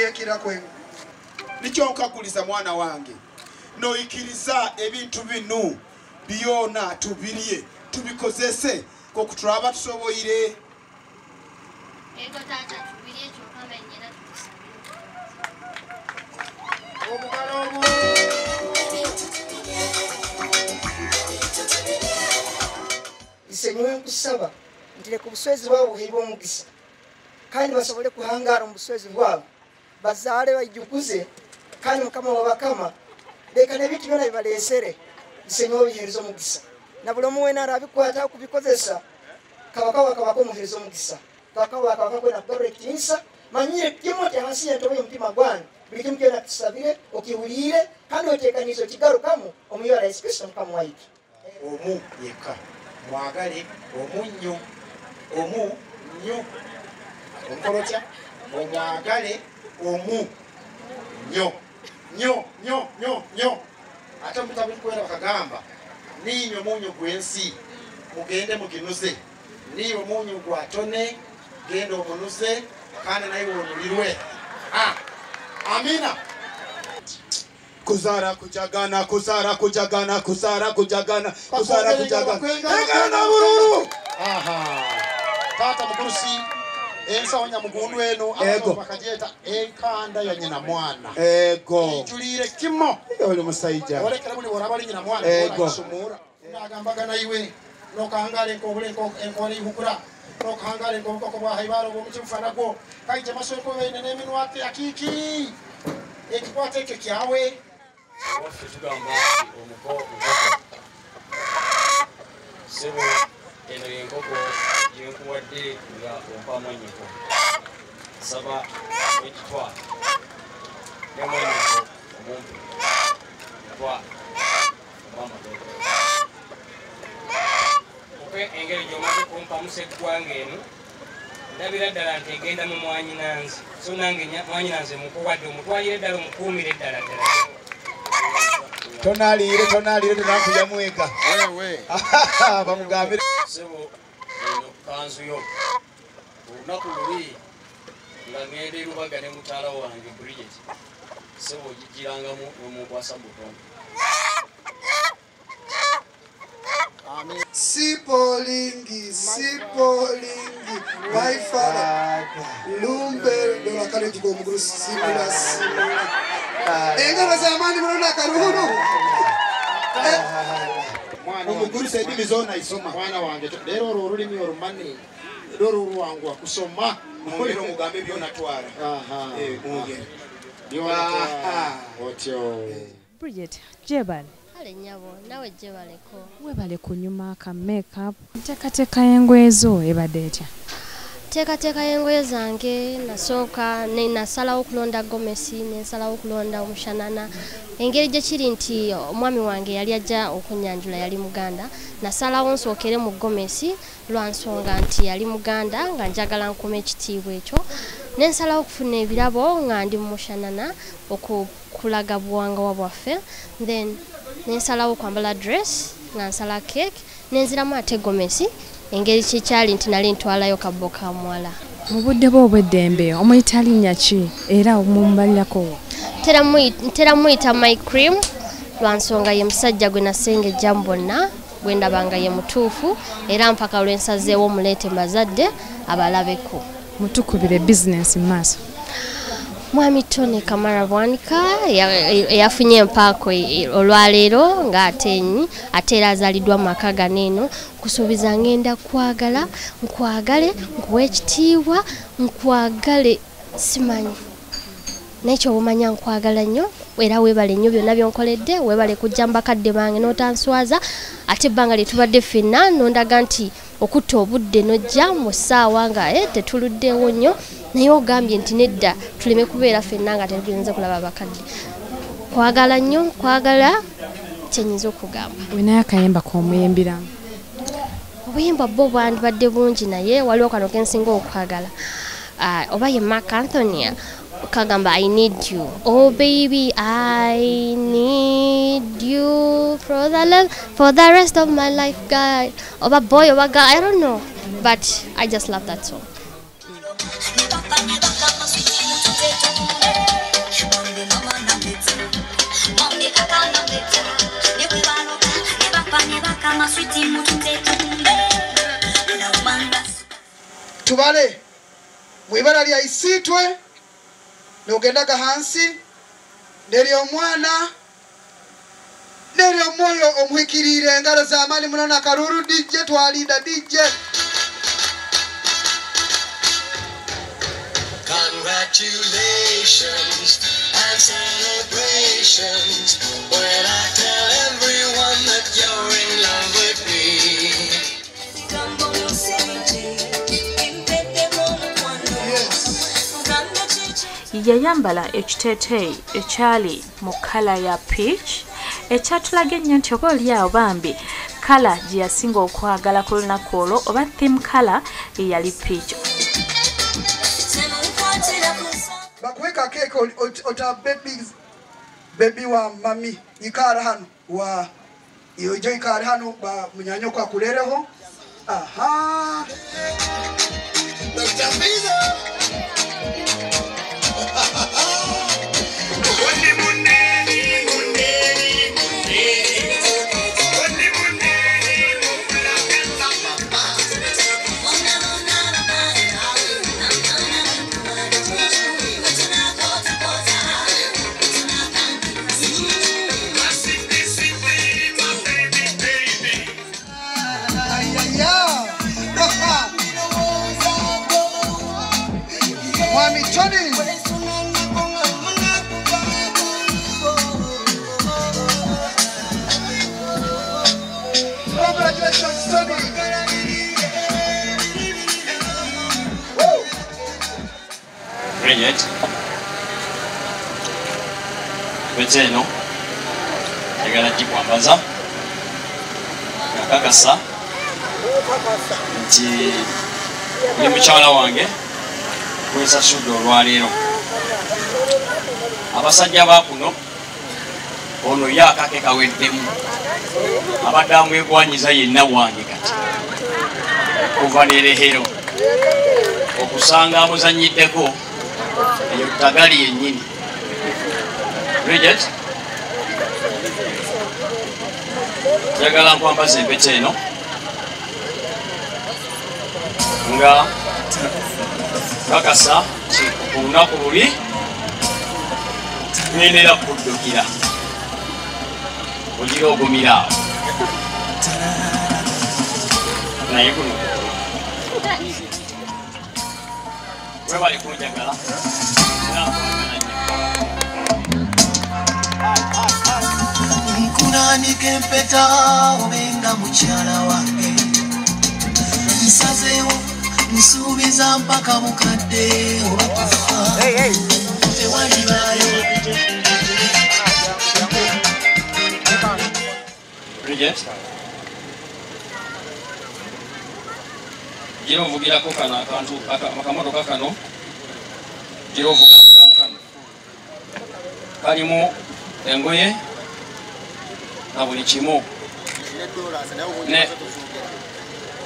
yekirakwe nikyonkaguliza mwana wange. Noyikiriza ebintu binu byona tubirye tubikozese kokutulaba tusoboire. Ego taata tubiri ekyo kamenyera tukusabire obugalo obu isenyiwe nkusaba nti leka obuswezi bwabo buheibwe omugisa kandi basobole kuhangaara omu buswezi bwabo bazaale bajuguze kandi mukama wabakama leka nebintu byona bibaleesere isenyiwe biheereza omugisa. Na buli omu weena arabikwata kubikozesa kabaka wakabaka omuheereza omugisa. Kabaka wakabaka kwena kugarura ekitiinisa manyire kimu ti ahansi yentobo y'omutima gwanyu buli kimu kyona tusabire okiwulire kandi oteekaniiza okigarukamu omuyora yesu kristo mukama waitu omu yekka. Mwagale omunnyo omu nnyo. Omukolotya omwagale omu nyo. Nyo nyo nyo nyo. Ate mutabikwera bakagamba niinywe munyo gwensi. Mugende muginuze niiwe omunyu gwatone genda omunuze kandi naye wonulirwe Ah, amina. Kuzara kujagana kuzara kujagana kuzara kujagana kuzara kujagana. kujagana bururu! Aha. Taata mukulusi ensawo nyamugundu eno Ego. bakagyeta enkanda ya nyina mwana. Ego. Ejulire kimo oli musajja. Olekera buli woraba ali nyina mwana Ego. nagambagana iwe nokangala enkobula enkola ihukura nokangala enkobukoko bwahaibala obwomukimufaana gwo. Kaite masoko baine n'eminwa ate akiki ekikwata ekyo kyawe. Waffe tugamba nti omuko nkoko sebo eno yenkoko gyenkuwadde nga ompamanyiko saba ekitwala nemwanyiko omumpi twa omamatoto oke engeri gyomaze kumpamu seggwanga eno ndabira ddala nti egenda mu mwanyinanzi so nange nya- mwanyinanzi mukuwadde omutwalire ddala omukuumire ddala ddala. Tonaliire tonaliire tonakuya mweka bamugambire kanzu yo. Olunaku luli nga ŋŋenda erubaga ne mukyala wange bridget sebo ogigirangamu nomukwasa butono. Sipolingi sipolingi baifala lumbe dolakaletiko omugulu simula simula engalo zamani mulona akaruhuru omugulusa endimi zona isoma mwana wange to- leero olwo olulimi olumani era olwo oluwangwa kusoma. Mwongere omugambe byonatwala Aha, Eh, mwongere byonatwala. Aha. otyo. Bridget jebale kale nyabo nawe gye baleko webale kunyuma ka makeup. Nteekateeka y'engoye zo ebadde etya teekateeka y'engoye zange nasooka nasalawo okulonda gomesi nensalawo okulonda omushanana. Engeri gye kiri nti omwami wange yali ajja okunyanjula yali muganda. Nasalawo nsookere mu gomesi lwa nsonga nti yali muganda nga njagala nkuuma ekitiibwa ekyo. Nensalawo okufuna ebirabo nga ndi mu mushanana okukulaga buwangawa bwaffe. Then nensalawo okwambala dress nga nsala cake nenziramu ate gomesi engeri kikyali nti nali ntwalayo kabbo ka muwala mu budde bwe obw'eddembe omuyita linnya ki? Era mumbalirako? Ntera muyi- ntera muyita my cream lwa nsonga ye musajja gwe nasengejja mu bonna gwe ndabanga ye mutuufu era mpaka lwensazeewo muleete mbazadde abalabeko. Mutukubire bizinensi mu maaso mwami tony kamara bwanika eya- eyafunye empaako e- olwaleero ng'ateenyi ate era azaaliddwa mu maka ganeeno kusuubiza ngenda kwagala nkwagale nkuwa ekitiibwa nkwagale simanyi nekyo bumanya nkwagala nnyo era weebale nnyo byonna byonkoledde weebale kujja mu bakadde bange n'otanswaza ate ebbanga lye tubadde ffenna nondaga nti okutta obudde nojja mu ssaawa nga eh, tetuluddeewo nnyo. Naye ogambye nti nedda tuleme kubeera ffenna nga tetugenze kulaba abakadde. Kwagala nnyo kwagala kyenyinza okugamba. Wenayo akayemba k'omuyimbiramu obuyimba bwo bwandibadde bungi naye waliwo kano kensinga okwagala. Ah, oba ye mark anthony ukagamba i need you. Oh baby i need you for the love for the rest of my life guy. Oba boy oba guy i don't know but i just love that song. Tubale bwebala lyaisitwe nogendaga hansi neri omwana nderi omwoyo omuhikirire engalo z'amaani muno nakalulu dj twalinda dj Congratulations and celebrations when I tell everyone. Yayambala ekiteeteeyi ekyali mu kala ya peach ekyatulaga ennyo nti oba oliawo bambi kala gye yasinga okwagala ku lunaku olwo oba theme kala eyali peach. Bakuweka ot- ota bebi wa mami ikara hano wa iyojo ikara hano ba munyanyoko akulereho aha. ayaya Bridget. Bete eno egala gikwambaza ngakakasa nti ndi mukyala wange gwensasudde olwaleero abasajja bakuno ono ye akake kaweddemu abadde amwegwanyiza yenna wange kati kuva nerehero okusanga amuzanyiddeko eyo tagali yennyini. Bridget njagala nkwambaza empeta eno. Nga kakasa nti ku lunaku luli ŋendera kuddukira. Ogira ogumira. Awo naye kuno webali kunjagala nkunanika empeta obenga mukyala wange. Nsazeewo nsuubiza mpaka mukadde oba kufa ovugirako kano akantu akamotoka kano kano kalimu engoye na buli kimu.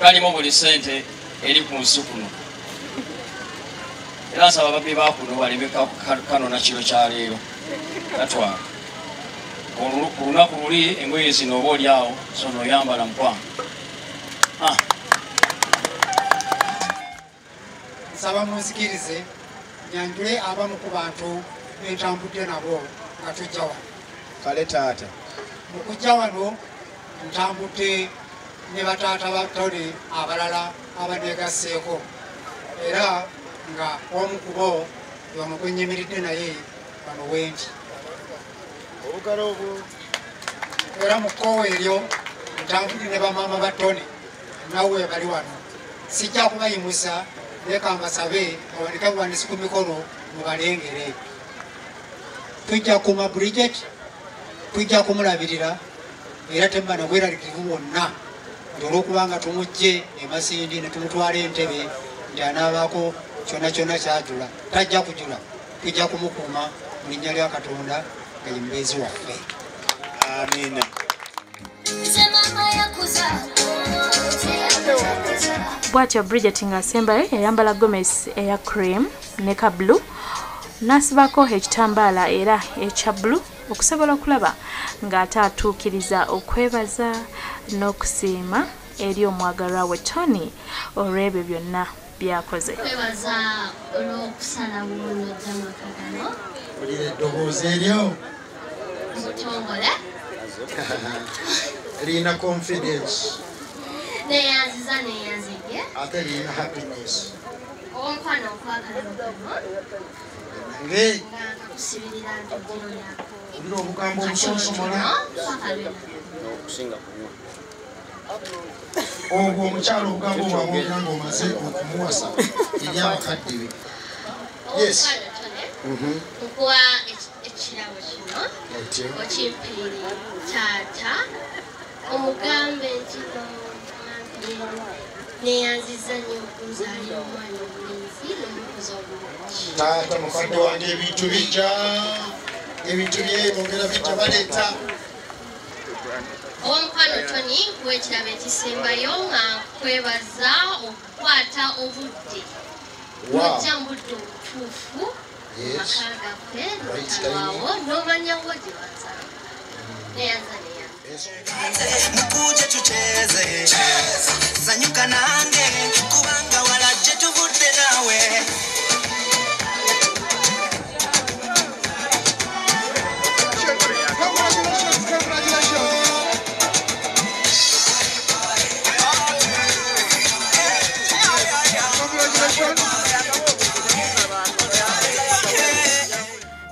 Kalimu buli sente eri ku nsi kuno. Era nsaba ababbi bakuno baleme ka- ka- kano na kiro kya leero. Gatwala Olu- ku lunaku luli engoye zino oba oli awo zono oyambala mukwano Ah, nsaba munzikirize nyanjule abamu ku bantu bentambudde nabo nga tujja wano. Kale taata. Mu kujja wano ntambudde ne bataata ba tone abalala abanegasseeko era nga omu ku bo yono gwenyimiridde naye wano wendi obugalo obwo era mu kkoowa eryo ntambudde ne bamaama ba tone nawe bali wano. Sijja kubayimusa leka mbasabe bawanike buwanisi ku mikono mubalengere tujja kuma bridget tujja kumulabirira era temba nabweralikivu wonna nti olwokubanga tumugje emasindi ne tumutwala entebe nti anaabaako kyonna kyonna kyajula tajja kujula. Tujja kumukuuma mu linnya lya katonda nga ye mubeezi waffe. Amiina bwatyo bridget ngaasembayo yayambala gomesi eya cream ne ka blue n'asibako ekitambaala era ekya blue okusobola okulaba ng'ate atuukiriza okwebaza n'okusiima eri omwagalwa we tony olw'ebyo byonna byakoze. Kwebaza olw'okusala bulungi amaka gano olira eddoboozi eryo? Mutongole liina confidence. Neyanziza neyanzige ate liina happiness omukwano okwagala lugano nge nga nkakusibirira nti ejjiro lyako olira obugambo obusonsomola paka lwena okusinga kunywa obwo omukyalo obugambo bwabwogera ng'omaze okumuwasa eri abakadde be Yes. omukwano tone nkuwa eki- ekirabo kino otyo okimpiire taata omugambe nti neyanziza nnyo okunzaalira omwana omulenzi n'omukozi obulungi taata mukadde wange ebintu bijja ebintu byebongera bijja baleeta owomukwano tony nkuwa ekirabo ekisembayo nga nkwebaza okukwata obudde nojja mu budde obutuufu maka gaffe notalwawo n'omanyawo gye bansala mukuje tucheze zanyuka nange kubanga naawe Congratulations, congratulations. Congratulations.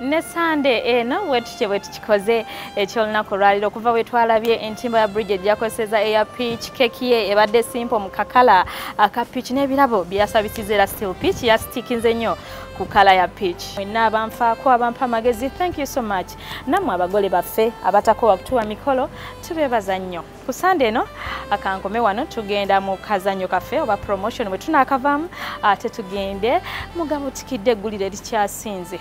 ne sande eno bwetutye bwe tukikoze ekyolunaku olwaliro okuva bwe twalabye entimba ya bridget yakozeseza eya peach keki ye ebadde simple mu kakala aka peach n'ebirabo byasabisiza era still peach yasitikinze nnyo ku kala ya peach mwenna abanfaako abampa amagezi thank you so much. Nammwe abagole baffe abatakowa kutuwa mikolo tubeebaza nnyo. Ku sande eno akankome wano tugenda mu kazanyo kaffe oba promotion bwe tunaakavaamu ate tugende mugabo tikidde eggulire erikyasinze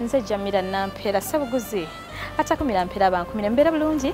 nze jamira nampeera ssebuguzi atakumira mpeera bankumire mbeera bulungi